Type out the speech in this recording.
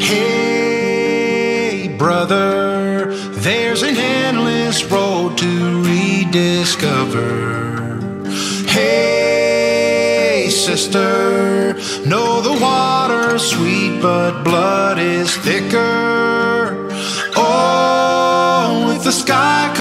Hey, brother, there's an endless road to rediscover. Hey, sister, know the water's sweet, but blood is thicker. Oh, if the sky